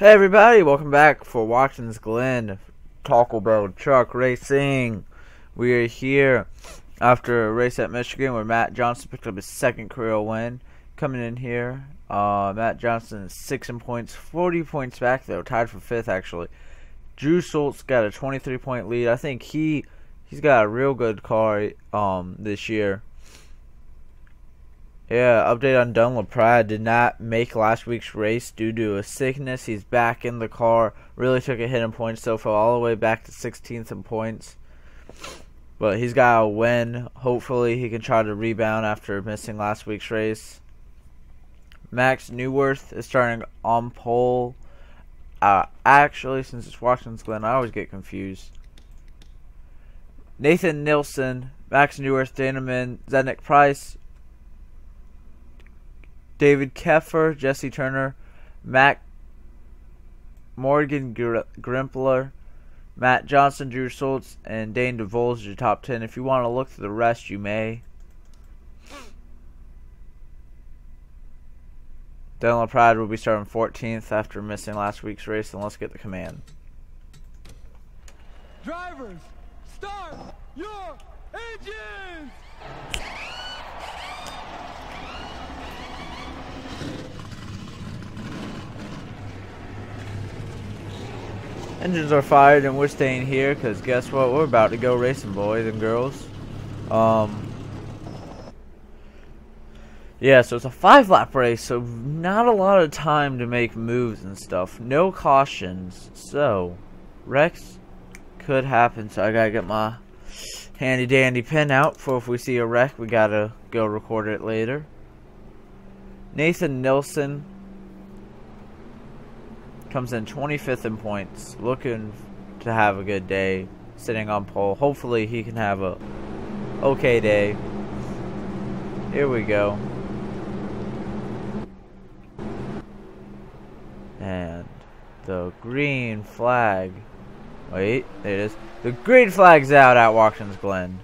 Hey everybody, welcome back for Watkins Glen Taco Bell Truck Racing. We are here after a race at Michigan where Matt Johnson picked up his second career win. Coming in here, uh, Matt Johnson is six in points, 40 points back though, tied for fifth actually. Drew Schultz got a 23 point lead. I think he he's got a real good car um this year. Yeah, update on Dylan LaPrade did not make last week's race due to a sickness. He's back in the car. Really took a hit in points, so fell all the way back to 16th in points. But he's got a win. Hopefully, he can try to rebound after missing last week's race. Max Newworth is starting on pole. Uh, actually, since it's Washington's Glen, I always get confused. Nathan Nilsson, Max Newworth, Danaman, Zednick Price, David Keffer, Jesse Turner, Mac Morgan Grimpler, Matt Johnson, Drew Schultz, and Dane DeVols your top 10. If you want to look through the rest, you may. Dylan Pride will be starting 14th after missing last week's race, and let's get the command. Drivers, start your engines! Engines are fired and we're staying here because guess what? We're about to go racing, boys and girls. Um, yeah, so it's a five lap race, so not a lot of time to make moves and stuff. No cautions, so wrecks could happen. So I gotta get my handy dandy pen out for if we see a wreck, we gotta go record it later. Nathan Nilsson comes in 25th in points, looking to have a good day, sitting on pole. Hopefully he can have a okay day. Here we go. And the green flag. Wait, there it is. The green flag's out at Watkins Glen.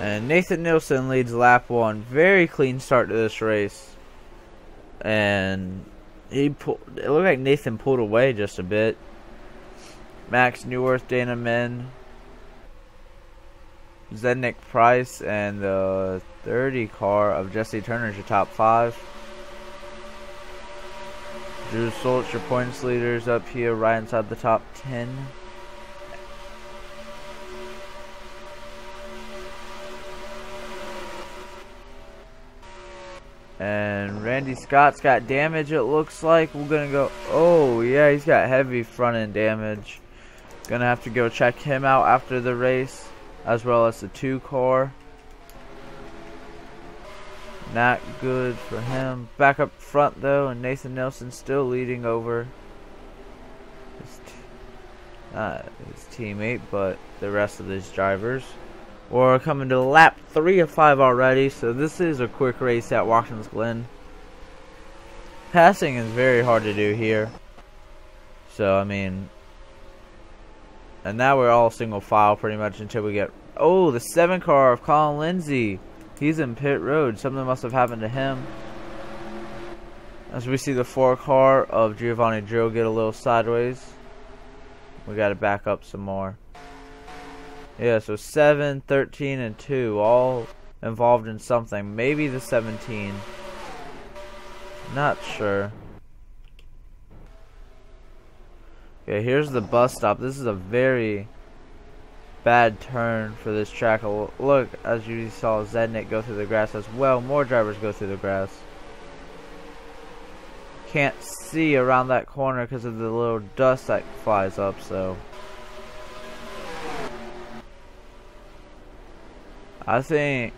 And Nathan Nielsen leads lap one. Very clean start to this race. And he pulled, it looked like Nathan pulled away just a bit. Max Newworth, Dana Men, Zednick Price, and the 30 car of Jesse Turner is your top five. Drew Schultz, your points leaders up here right inside the top 10. And Randy Scott's got damage, it looks like. We're going to go... Oh, yeah, he's got heavy front end damage. Gonna have to go check him out after the race. As well as the two car. Not good for him. Back up front, though. And Nathan Nelson still leading over his, his teammate, but the rest of these drivers. We're coming to lap 3 of 5 already, so this is a quick race at Watkins Glen. Passing is very hard to do here. So, I mean... And now we're all single file pretty much until we get... Oh, the 7 car of Colin Lindsay. He's in pit road. Something must have happened to him. As we see the 4 car of Giovanni Joe get a little sideways. We got to back up some more. Yeah, so 7, 13, and 2, all involved in something. Maybe the 17. Not sure. Okay, here's the bus stop. This is a very bad turn for this track. Look, as you saw Zednik go through the grass as well. More drivers go through the grass. Can't see around that corner because of the little dust that flies up, so... I think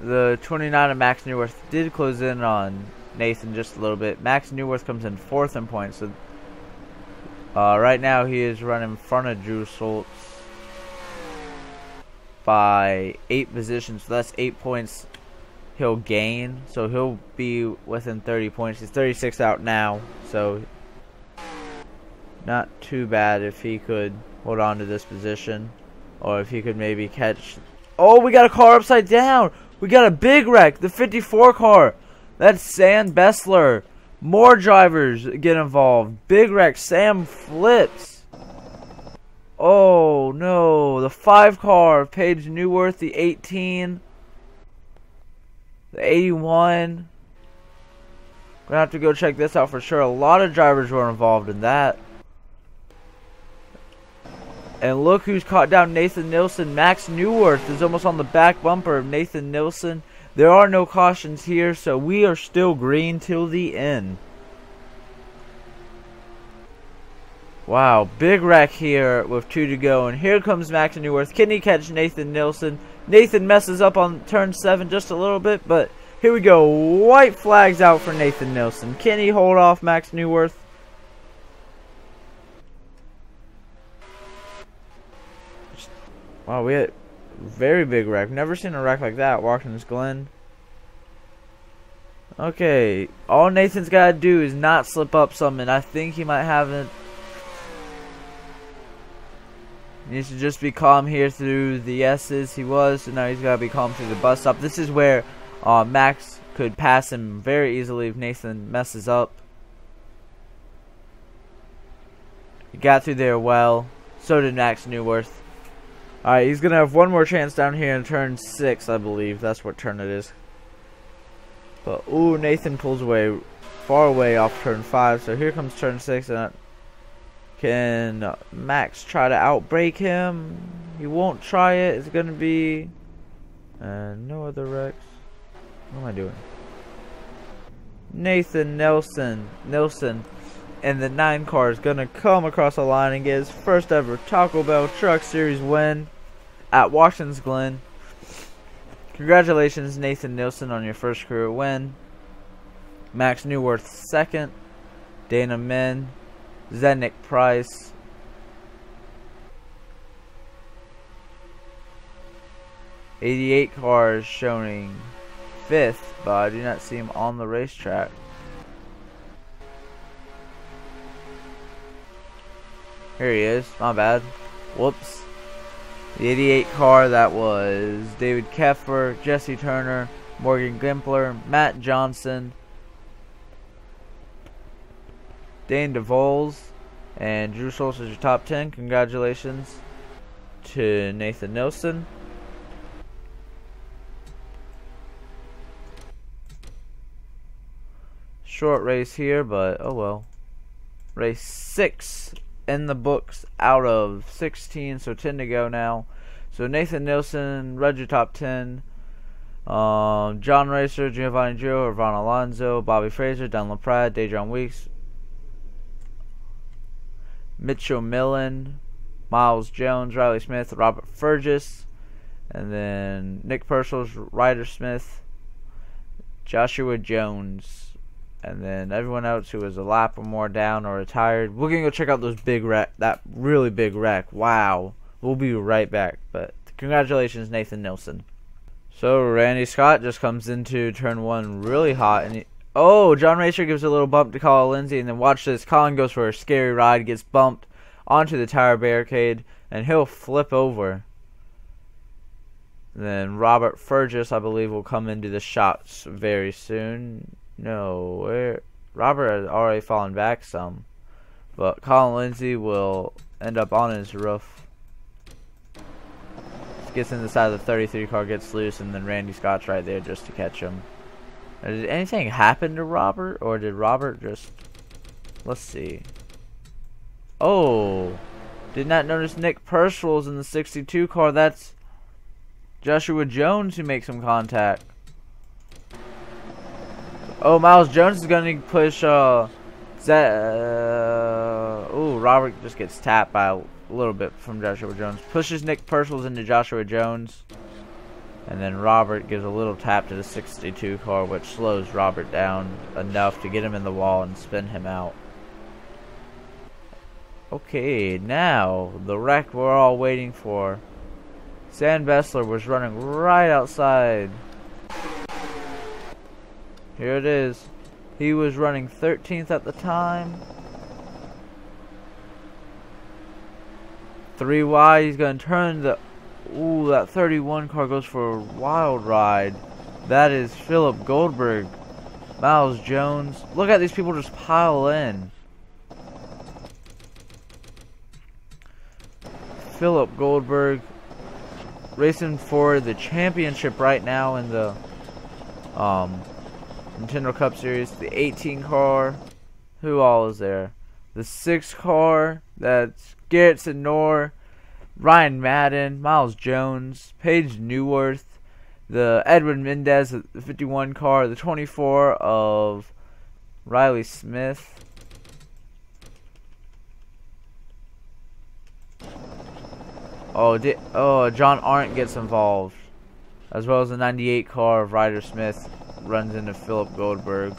the 29 of Max Newworth did close in on Nathan just a little bit. Max Newworth comes in fourth in points, so uh, right now he is running in front of Drew Schultz by eight positions. So that's eight points he'll gain. So he'll be within 30 points. He's 36 out now, so not too bad if he could hold on to this position. Or if he could maybe catch... Oh, we got a car upside down! We got a big wreck, the 54 car. That's Sam Bessler. More drivers get involved. Big wreck, Sam flips. Oh no, the 5 car, Paige Newworth, the 18. The 81. Gonna have to go check this out for sure. A lot of drivers were involved in that. And look who's caught down Nathan Nilsson. Max Newworth is almost on the back bumper of Nathan Nilsson. There are no cautions here, so we are still green till the end. Wow, big wreck here with two to go. And here comes Max Newworth. Can he catch Nathan Nilsson? Nathan messes up on turn 7 just a little bit, but here we go. White flags out for Nathan Nilsson. Can he hold off Max Newworth? Wow, we had very big wreck. Never seen a wreck like that. Watkins Glen. Okay, all Nathan's got to do is not slip up some, and I think he might have it. He needs to just be calm here through the S's. He was, so now he's got to be calm through the bus stop. This is where uh, Max could pass him very easily if Nathan messes up. He got through there well. So did Max Newworth. Alright, he's going to have one more chance down here in turn 6, I believe. That's what turn it is. But, ooh, Nathan pulls away, far away off turn 5. So here comes turn 6. And can Max try to outbrake him? He won't try it. It's going to be... And no other wrecks. What am I doing? Nathan Nelson. Nelson and the 9 car is going to come across the line and get his first ever Taco Bell Truck Series win at Watkins Glen. Congratulations, Nathan Nielsen, on your first career win. Max Newworth second. Dana Min. Zednik Price. Eighty-eight cars showing fifth, but I do not see him on the racetrack. Here he is. Not bad. Whoops. The 88 car that was David Keffer, Jesse Turner, Morgan Gimpler, Matt Johnson, Dane DeVoles, and Drew Schultz is your top 10. Congratulations to Nathan Nilsson. Short race here, but oh well. Race 6 in the books out of 16, so 10 to go now. So Nathan Nilsson, Roger top 10. Um, John Racer, Giovanni Gio, Ron Alonso, Bobby Fraser, Don LaPrade, Dejon Weeks, Mitchell Millen, Miles Jones, Riley Smith, Robert Fergus, and then Nick Purcell's Ryder Smith, Joshua Jones and then everyone else who was a lap or more down or retired. We're gonna go check out those big wreck, that really big wreck. Wow, we'll be right back. But congratulations, Nathan Nilsson. So Randy Scott just comes into turn one really hot, and he, oh, John Racer gives a little bump to Colin Lindsay, and then watch this. Colin goes for a scary ride, gets bumped onto the tire barricade, and he'll flip over. Then Robert Fergus, I believe, will come into the shots very soon. No, where Robert has already fallen back some, but Colin Lindsay will end up on his roof. gets in the side of the 33 car, gets loose, and then Randy Scott's right there just to catch him. Now, did anything happen to Robert, or did Robert just... Let's see. Oh, did not notice Nick Purcell's in the 62 car. That's Joshua Jones who makes some contact. Oh, Miles Jones is going to push, uh, that, uh, oh, Robert just gets tapped by a little bit from Joshua Jones. Pushes Nick Purcell's into Joshua Jones. And then Robert gives a little tap to the 62 car, which slows Robert down enough to get him in the wall and spin him out. Okay, now, the wreck we're all waiting for. Sam Bessler was running right outside here it is. He was running 13th at the time. Three wide. He's going to turn the... Ooh, that 31 car goes for a wild ride. That is Philip Goldberg. Miles Jones. Look at these people just pile in. Philip Goldberg racing for the championship right now in the um, Nintendo Cup Series, the 18 car, who all is there? The 6 car, that's Garrett Senor, Ryan Madden, Miles Jones, Paige Newworth, the Edwin Mendez, the 51 car, the 24 of Riley Smith. Oh, oh, John Arndt gets involved, as well as the 98 car of Ryder Smith runs into Philip Goldberg.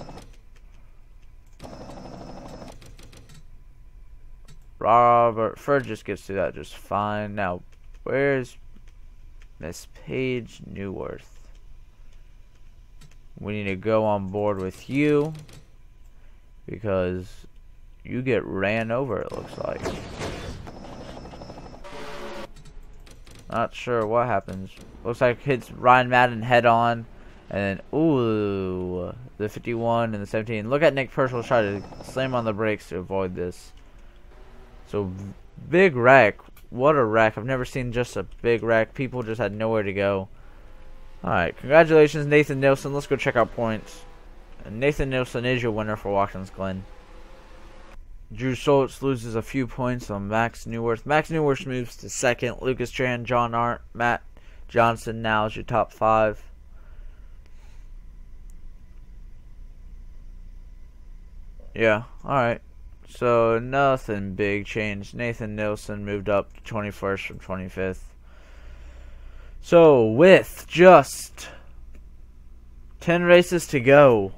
Robert Fergus gets through that just fine. Now, where's Miss Paige Newworth? We need to go on board with you because you get ran over, it looks like. Not sure what happens. Looks like hits Ryan Madden head on. And then, ooh, the 51 and the 17. Look at Nick Purcell try to slam on the brakes to avoid this. So, big wreck. What a wreck. I've never seen just a big wreck. People just had nowhere to go. Alright, congratulations, Nathan Nilsson. Let's go check out points. And Nathan Nilsson is your winner for Watkins Glen. Drew Schultz loses a few points on Max Newworth. Max Newworth moves to second. Lucas Tran, John Arndt, Matt Johnson now is your top five. Yeah, alright. So, nothing big changed. Nathan Nilsson moved up to 21st from 25th. So, with just 10 races to go,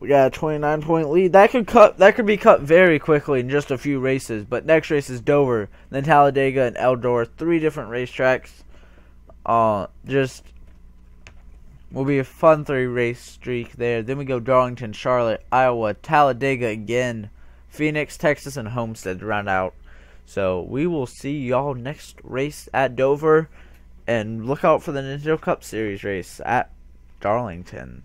we got a 29 point lead. That could cut that could be cut very quickly in just a few races, but next race is Dover, then Talladega and Eldora, three different racetracks. Uh just will be a fun three race streak there. Then we go Darlington, Charlotte, Iowa, Talladega again, Phoenix, Texas, and Homestead to round out. So we will see y'all next race at Dover, and look out for the Nintendo Cup Series race at Darlington.